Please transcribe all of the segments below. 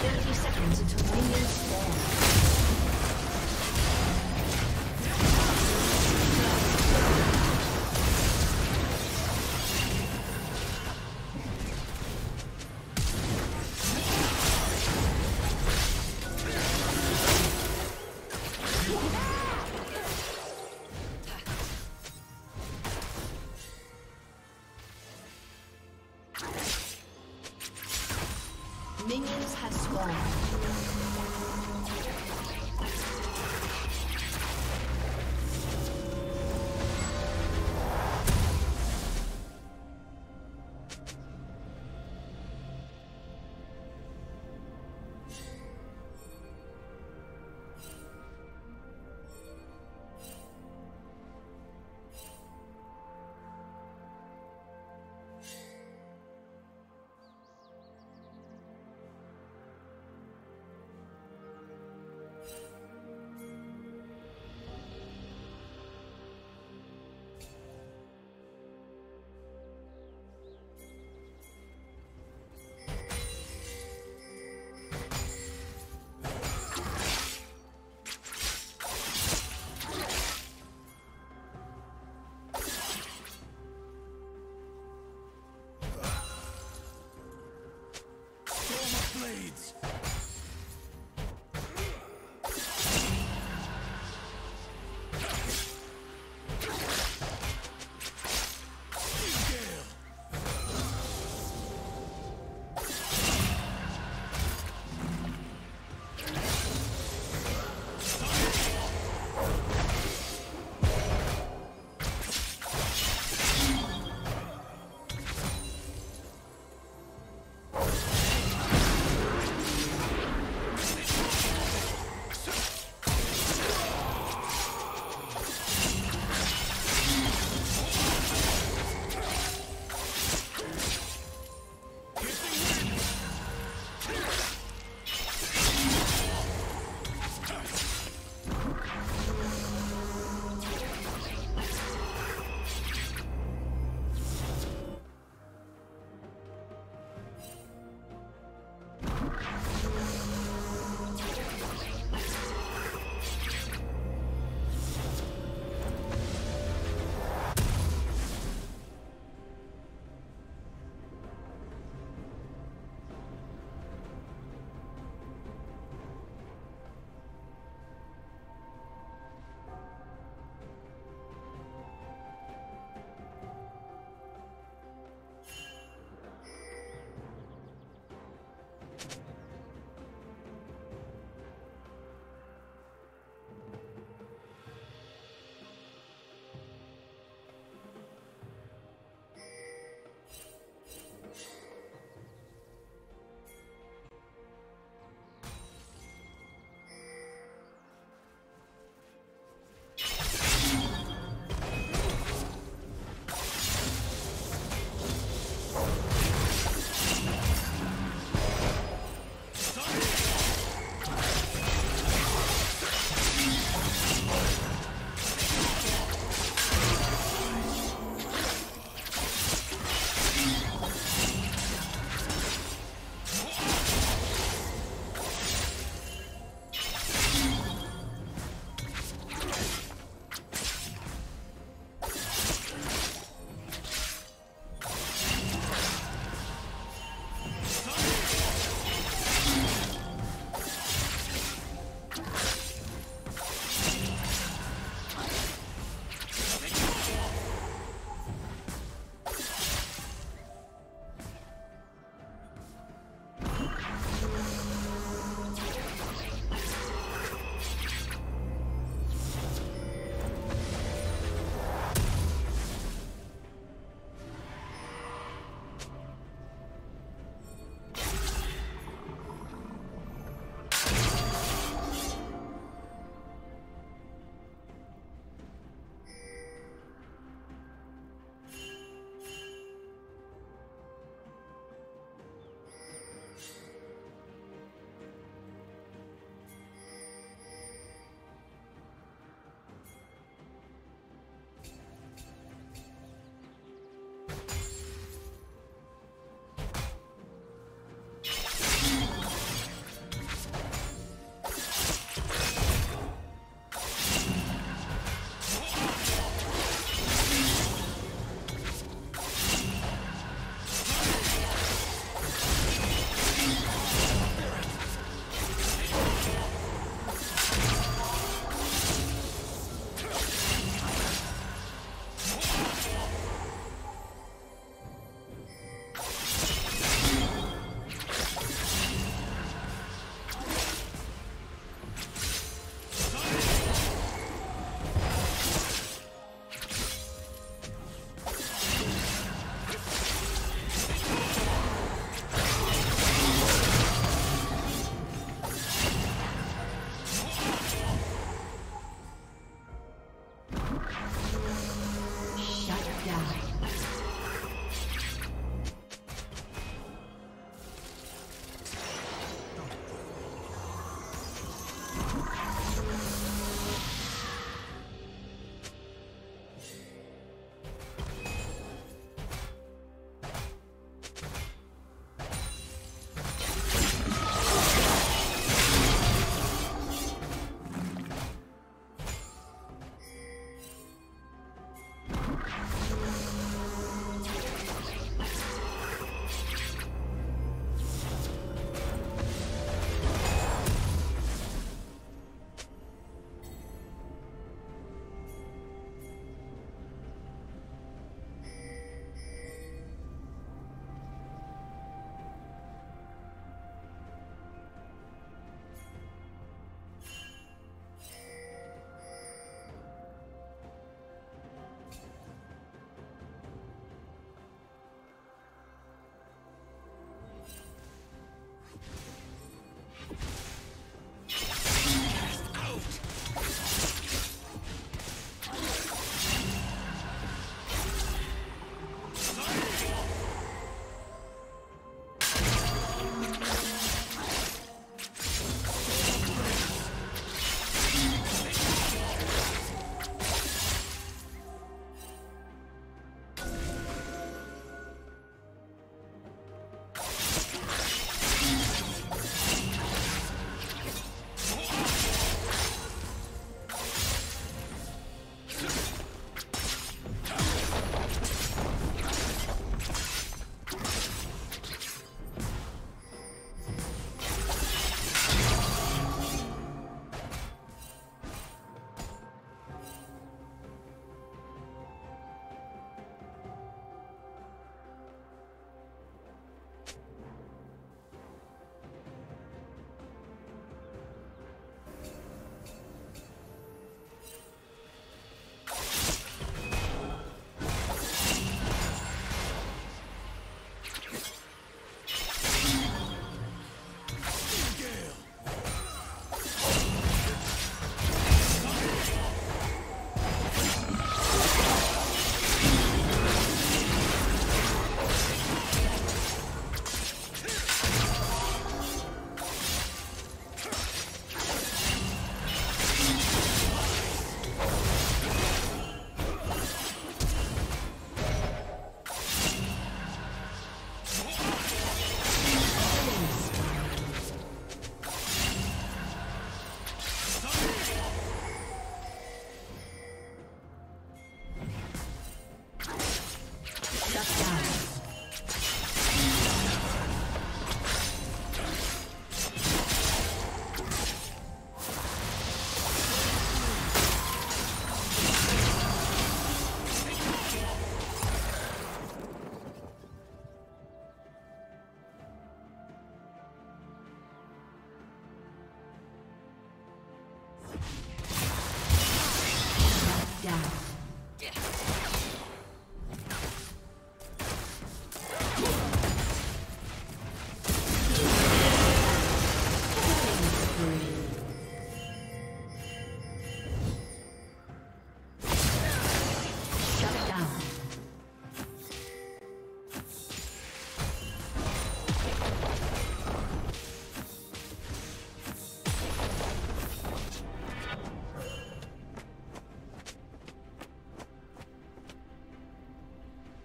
30 seconds until minions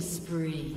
Spree.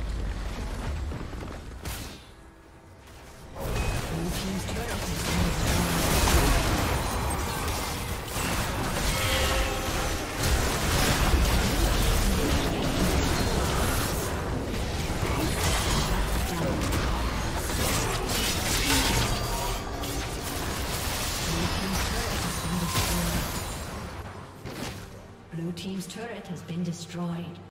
Destroyed.